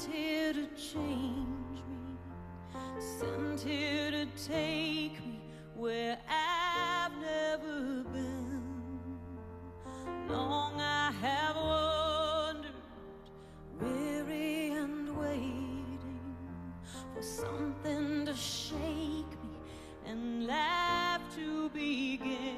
sent here to change me, sent here to take me where I've never been. Long I have wandered, weary and waiting for something to shake me and life to begin.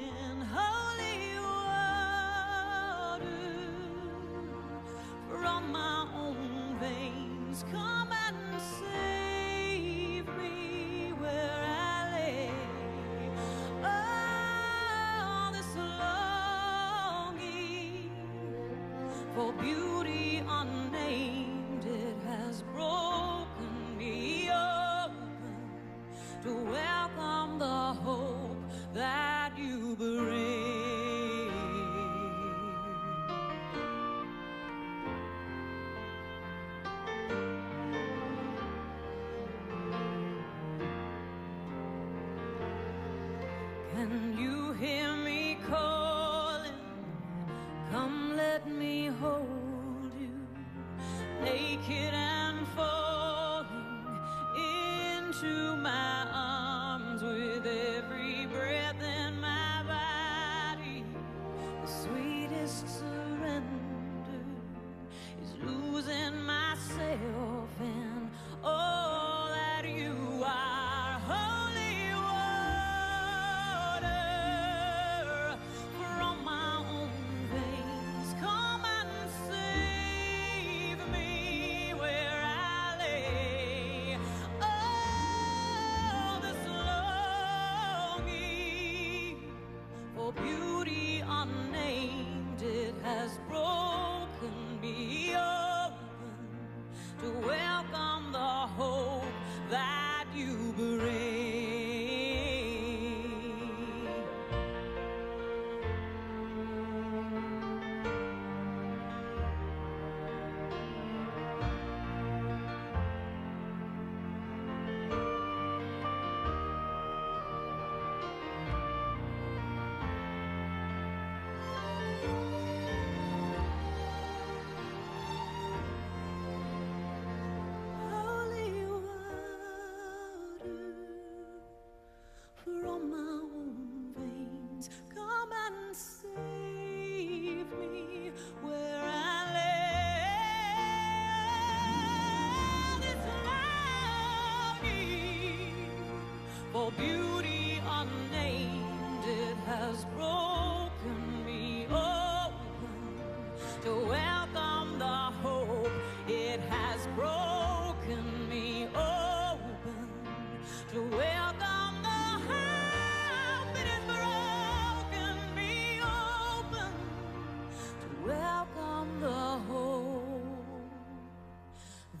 For beauty unnamed, it has broken me open to welcome the hope that you bring. Can you hear me calling? Let me hold you, naked and falling into my arms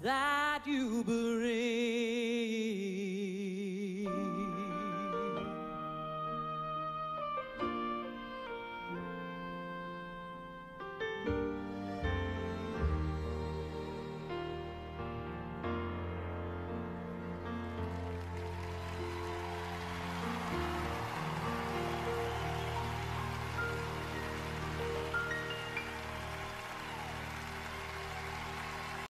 that you bring.